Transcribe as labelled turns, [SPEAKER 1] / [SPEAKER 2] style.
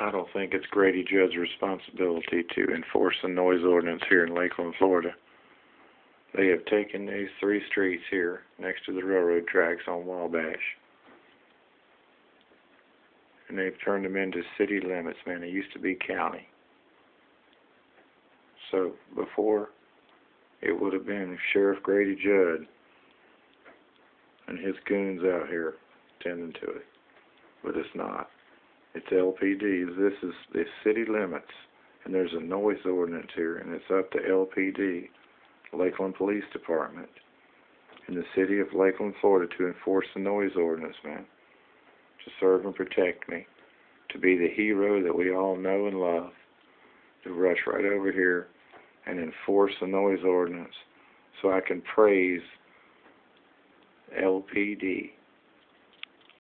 [SPEAKER 1] I don't think it's Grady Judd's responsibility to enforce the noise ordinance here in Lakeland, Florida. They have taken these three streets here next to the railroad tracks on Wabash and they've turned them into city limits, man. They used to be county. So before, it would have been Sheriff Grady Judd and his goons out here tending to it, but it's not. It's LPD. This is the city limits, and there's a noise ordinance here, and it's up to LPD, Lakeland Police Department, in the city of Lakeland, Florida, to enforce the noise ordinance, man to serve and protect me, to be the hero that we all know and love, to rush right over here and enforce the noise ordinance so I can praise LPD